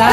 Hey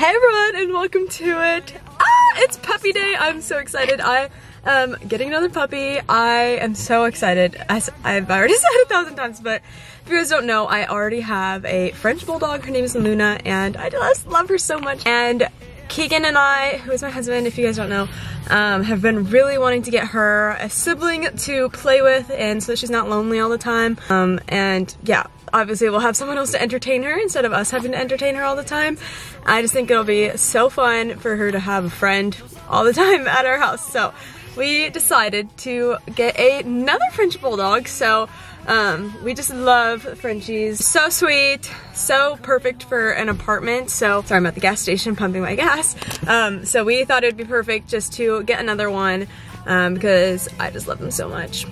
everyone and welcome to it. Ah, it's puppy day. I'm so excited. I am getting another puppy. I am so excited. As I've already said a thousand times, but if you guys don't know, I already have a French Bulldog. Her name is Luna and I just love her so much. And Keegan and I, who is my husband, if you guys don't know, um, have been really wanting to get her a sibling to play with and so she's not lonely all the time. Um, and yeah, obviously we'll have someone else to entertain her instead of us having to entertain her all the time. I just think it'll be so fun for her to have a friend all the time at our house. So we decided to get a, another French Bulldog. So um, we just love Frenchies. So sweet, so perfect for an apartment. So, sorry, I'm at the gas station pumping my gas. Um, so we thought it'd be perfect just to get another one um, because I just love them so much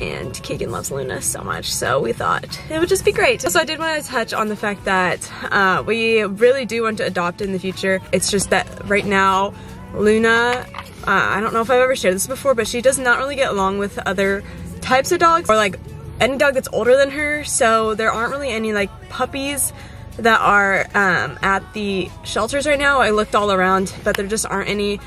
and Keegan loves Luna so much, so we thought it would just be great. So I did want to touch on the fact that uh, we really do want to adopt in the future. It's just that right now, Luna, uh, I don't know if I've ever shared this before, but she does not really get along with other types of dogs or like any dog that's older than her, so there aren't really any like puppies that are um, at the shelters right now. I looked all around, but there just aren't any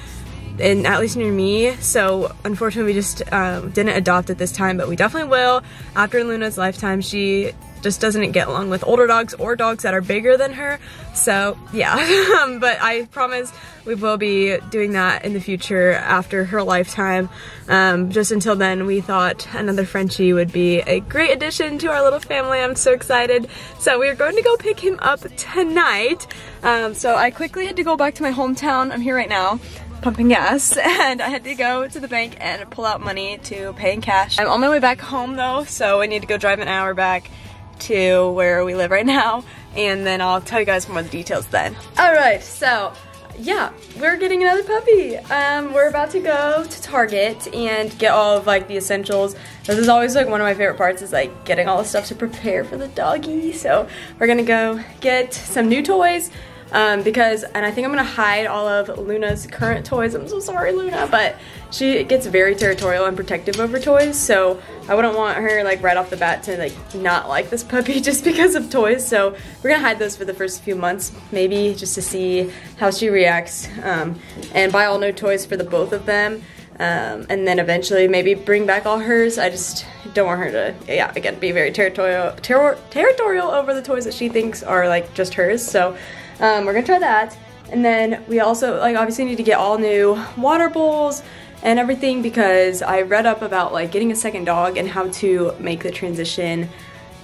in at least near me. So unfortunately we just um, didn't adopt at this time, but we definitely will. After Luna's lifetime, she just doesn't get along with older dogs or dogs that are bigger than her. So yeah, but I promise we will be doing that in the future after her lifetime. Um, just until then, we thought another Frenchie would be a great addition to our little family. I'm so excited. So we are going to go pick him up tonight. Um, so I quickly had to go back to my hometown. I'm here right now pumping gas and I had to go to the bank and pull out money to pay in cash. I'm on my way back home though, so I need to go drive an hour back to where we live right now and then I'll tell you guys more of the details then. Alright, so yeah, we're getting another puppy. Um, we're about to go to Target and get all of like the essentials. This is always like one of my favorite parts is like getting all the stuff to prepare for the doggy. So we're gonna go get some new toys, um, because, and I think I'm gonna hide all of Luna's current toys. I'm so sorry, Luna, but she gets very territorial and protective over toys, so I wouldn't want her like right off the bat to like not like this puppy just because of toys. So we're gonna hide those for the first few months, maybe just to see how she reacts, um, and buy all new toys for the both of them. Um, and then eventually maybe bring back all hers. I just don't want her to, yeah, again, be very territorial, ter territorial over the toys that she thinks are like just hers. So um, we're gonna try that. And then we also like obviously need to get all new water bowls and everything because I read up about like getting a second dog and how to make the transition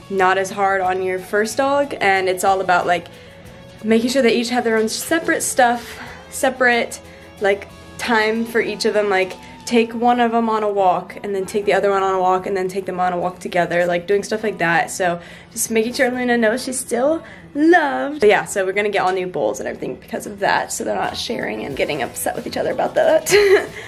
not as hard on your first dog and it's all about like making sure they each have their own separate stuff, separate like time for each of them like take one of them on a walk and then take the other one on a walk and then take them on a walk together, like doing stuff like that. So just making sure Luna knows she's still loved. But yeah, so we're gonna get all new bowls and everything because of that, so they're not sharing and getting upset with each other about that.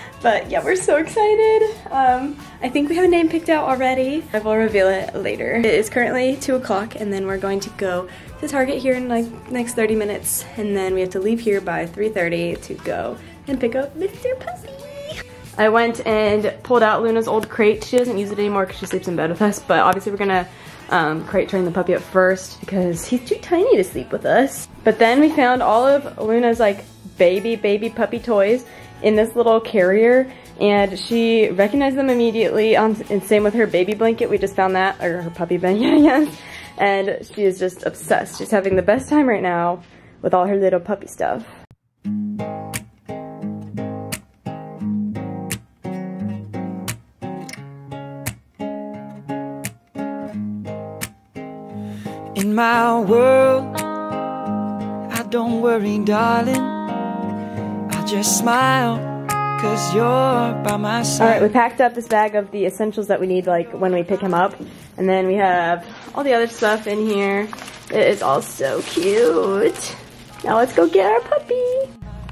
but yeah, we're so excited. Um, I think we have a name picked out already. I will reveal it later. It is currently two o'clock and then we're going to go to Target here in like next 30 minutes and then we have to leave here by 3.30 to go and pick up Mr. Puppy. I went and pulled out Luna's old crate. She doesn't use it anymore because she sleeps in bed with us, but obviously we're gonna um, crate train the puppy up first because he's too tiny to sleep with us. But then we found all of Luna's like baby, baby puppy toys in this little carrier and she recognized them immediately on, and same with her baby blanket. We just found that, or her puppy blanket, yes. And she is just obsessed. She's having the best time right now with all her little puppy stuff. My world, I don't worry, darling. I just smile, cause you're by my side. Alright, we packed up this bag of the essentials that we need, like, when we pick him up. And then we have all the other stuff in here. It is all so cute. Now let's go get our puppy.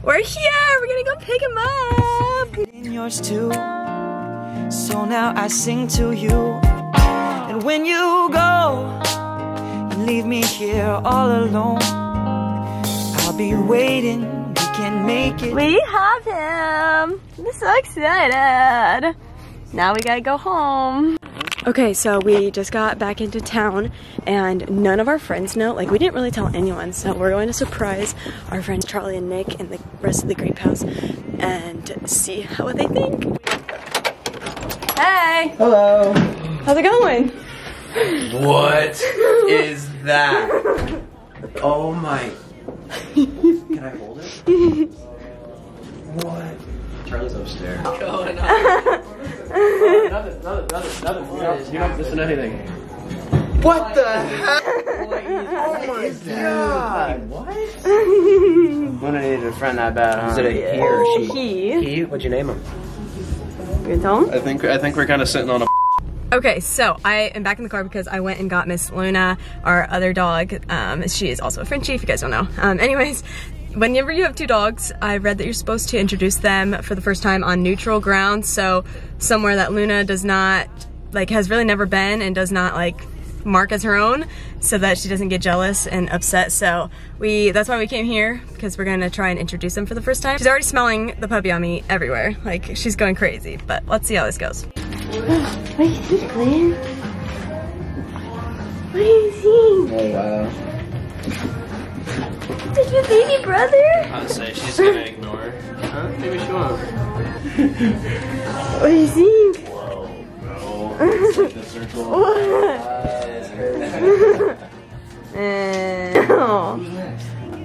We're here! We're gonna go pick him up! In yours too. So now I sing to you. And when you go, leave me here all alone. I'll be waiting, we can make it. We have him! I'm so excited! Now we gotta go home. Okay, so we just got back into town and none of our friends know. Like, we didn't really tell anyone, so we're going to surprise our friends Charlie and Nick and the rest of the Grape House and see how what they think. Hey! Hello. How's it going? What is that? Oh my. Can I hold it? What? Charlie's upstairs. Nothing, nothing, nothing, nothing. You don't, you don't listen to anything. What the heck? Oh my god. What? Luna needed a friend that bad, huh? Is it a he or she? He. He? What'd you name him? You tell? I think I think we're kind of sitting on a. Okay, so I am back in the car because I went and got Miss Luna, our other dog. Um, she is also a Frenchie, if you guys don't know. Um, anyways, whenever you have two dogs, I read that you're supposed to introduce them for the first time on neutral ground. So somewhere that Luna does not, like, has really never been and does not, like, mark as her own so that she doesn't get jealous and upset. So we, that's why we came here because we're gonna try and introduce them for the first time. She's already smelling the puppy on me everywhere. Like, she's going crazy, but let's see how this goes. What do you think, Glenn? What do you think? Oh wow. Did your baby brother? I'd say she's gonna ignore. Huh? Maybe she won't. What do you think? Whoa, bro. It's like the circle. Oh.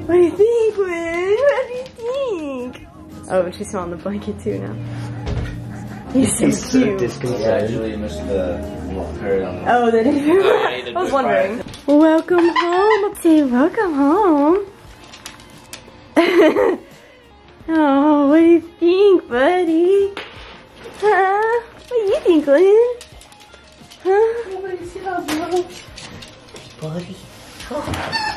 What do you think, Glenn? What do you think? Oh, she's smelling the blanket too now. He's so cute. Yeah, actually missed the parrot on Oh, that is. yeah, I was wondering. Welcome home. Say welcome home. oh, what do you think, buddy? Huh? What do you think, Glenn? Huh?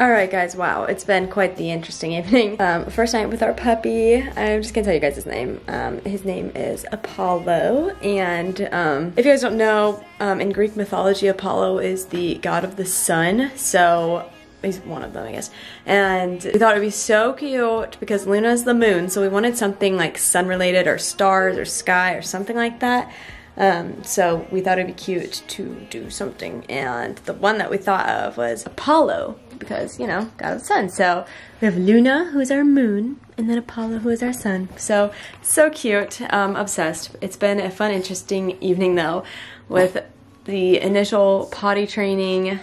Alright guys, wow, it's been quite the interesting evening. Um, first night with our puppy, I'm just gonna tell you guys his name. Um, his name is Apollo, and um, if you guys don't know, um, in Greek mythology, Apollo is the god of the sun, so he's one of them, I guess. And we thought it'd be so cute because Luna is the moon, so we wanted something like sun related or stars or sky or something like that. Um, so we thought it'd be cute to do something, and the one that we thought of was Apollo because you know God of the sun. So we have Luna, who is our moon, and then Apollo, who is our sun. So so cute. Um, obsessed. It's been a fun, interesting evening though, with the initial potty training.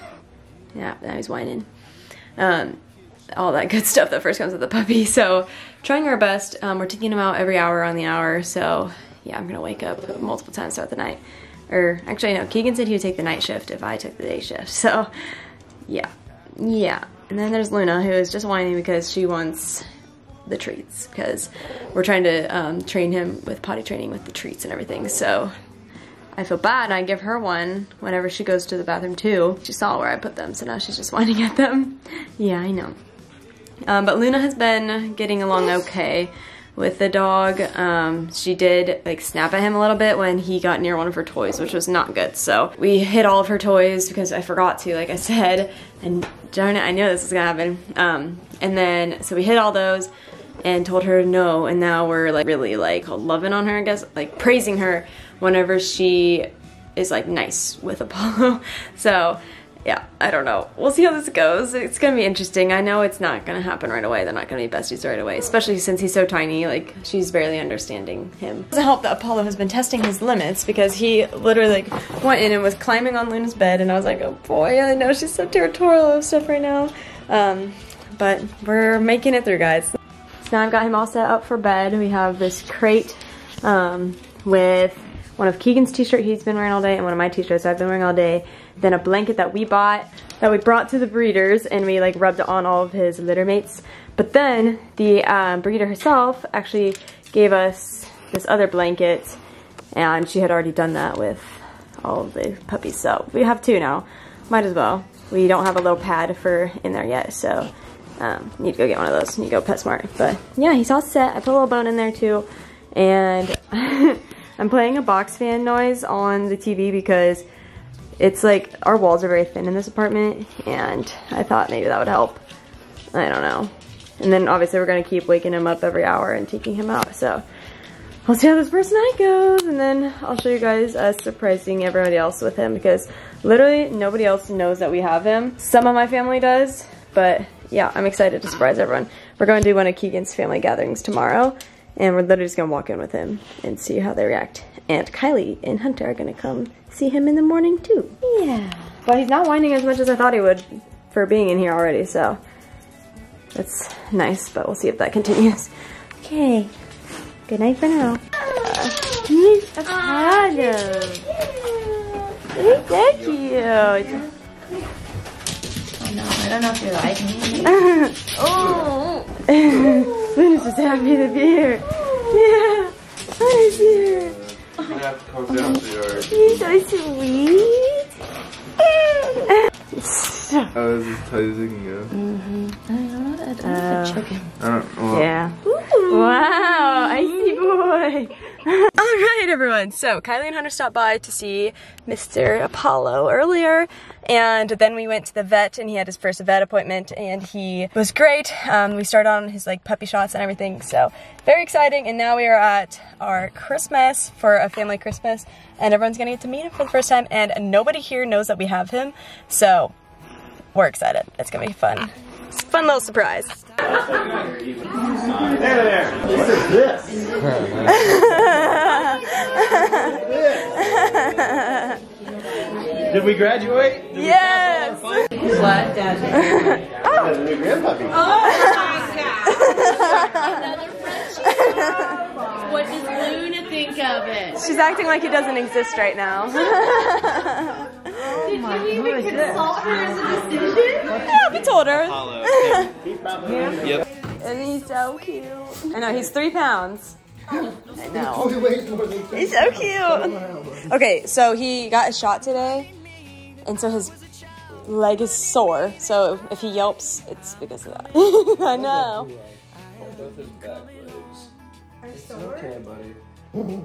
Yeah, now he's whining. Um, all that good stuff that first comes with the puppy. So trying our best. Um, we're taking him out every hour on the hour. So yeah, I'm gonna wake up multiple times throughout the night. Or actually, no, Keegan said he would take the night shift if I took the day shift. So yeah, yeah. And then there's Luna who is just whining because she wants the treats because we're trying to um, train him with potty training with the treats and everything. So I feel bad I give her one whenever she goes to the bathroom too. She saw where I put them, so now she's just whining at them. Yeah, I know. Um, but Luna has been getting along okay with the dog. Um, she did like snap at him a little bit when he got near one of her toys, which was not good. So we hid all of her toys because I forgot to, like I said, and darn it, I knew this was gonna happen. Um, and then, so we hid all those and told her no, and now we're like really like loving on her, I guess, like praising her whenever she is like nice with Apollo. so yeah, I don't know. We'll see how this goes. It's gonna be interesting. I know it's not gonna happen right away. They're not gonna be besties right away, especially since he's so tiny. Like she's barely understanding him. It doesn't help that Apollo has been testing his limits because he literally like went in and was climbing on Luna's bed, and I was like, oh boy, I know she's so territorial of stuff right now. Um, but we're making it through, guys. So now I've got him all set up for bed. We have this crate um, with one of Keegan's t-shirt he's been wearing all day and one of my t-shirts I've been wearing all day. Then a blanket that we bought, that we brought to the breeders and we like rubbed it on all of his litter mates. But then the um, breeder herself actually gave us this other blanket and she had already done that with all of the puppies. So we have two now, might as well. We don't have a little pad for in there yet, so um, need to go get one of those. Need to go PetSmart. But yeah, he's all set. I put a little bone in there too. And I'm playing a box fan noise on the TV because it's like our walls are very thin in this apartment and I thought maybe that would help. I don't know. And then obviously we're gonna keep waking him up every hour and taking him out. So I'll see how this first night goes, and then I'll show you guys us surprising everybody else with him because literally nobody else knows that we have him. Some of my family does, but yeah, I'm excited to surprise everyone. We're going to do one of Keegan's family gatherings tomorrow, and we're literally just gonna walk in with him and see how they react. And Kylie and Hunter are gonna come see him in the morning too. Yeah. But he's not whining as much as I thought he would for being in here already, so that's nice, but we'll see if that continues. Okay. Good night for now. He's a Adam. He's so cute. I don't know if you like me. oh. Luna's just happy to be here. Yeah. Hunter's here. I have to down. He's so sweet. I was just teasing you. I don't know. I don't know if I choke him. I don't. Well, Yeah. Wow, icy boy. All right, everyone. So Kylie and Hunter stopped by to see Mr. Apollo earlier, and then we went to the vet, and he had his first vet appointment, and he was great. Um, we started on his like puppy shots and everything, so very exciting. And now we are at our Christmas for a family Christmas, and everyone's gonna get to meet him for the first time, and nobody here knows that we have him, so we're excited. It's gonna be fun. It's fun little surprise. Did we graduate? Yes. What, Dad? That's a new grandpuppy. What does Luna think of it? She's acting like he doesn't exist right now. Oh Did you even consult her as a decision? yeah, we told her. Yep. And he's so cute. I know, he's three pounds. I know. He's so cute. Okay, so he got a shot today, and so his leg is sore. So if he yelps, it's because of that. I know. Both his back legs. It's okay, buddy.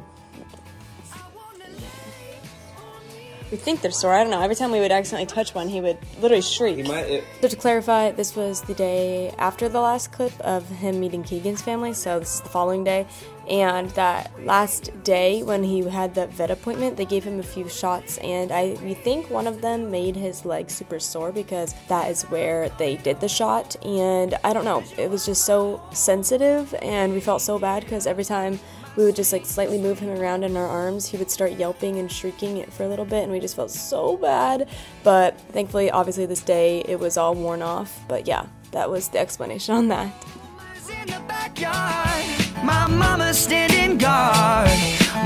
We think they're sore. I don't know. Every time we would accidentally touch one, he would literally shriek. He might. It, So to clarify, this was the day after the last clip of him meeting Keegan's family, so this is the following day. And that last day when he had that vet appointment, they gave him a few shots, and I we think one of them made his leg super sore because that is where they did the shot. And I don't know, it was just so sensitive, and we felt so bad because every time we would just like slightly move him around in our arms, he would start yelping and shrieking for a little bit, and we just felt so bad. But thankfully, obviously, this day it was all worn off. But yeah, that was the explanation on that. My mama's standing guard.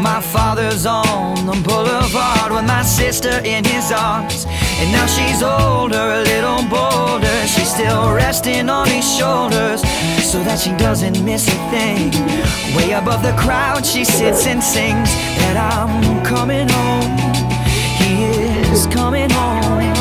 My father's on the boulevard with my sister in his arms. And now she's older, a little bolder. She's still resting on his shoulders so that she doesn't miss a thing. Way above the crowd, she sits and sings that I'm coming home. He is coming home.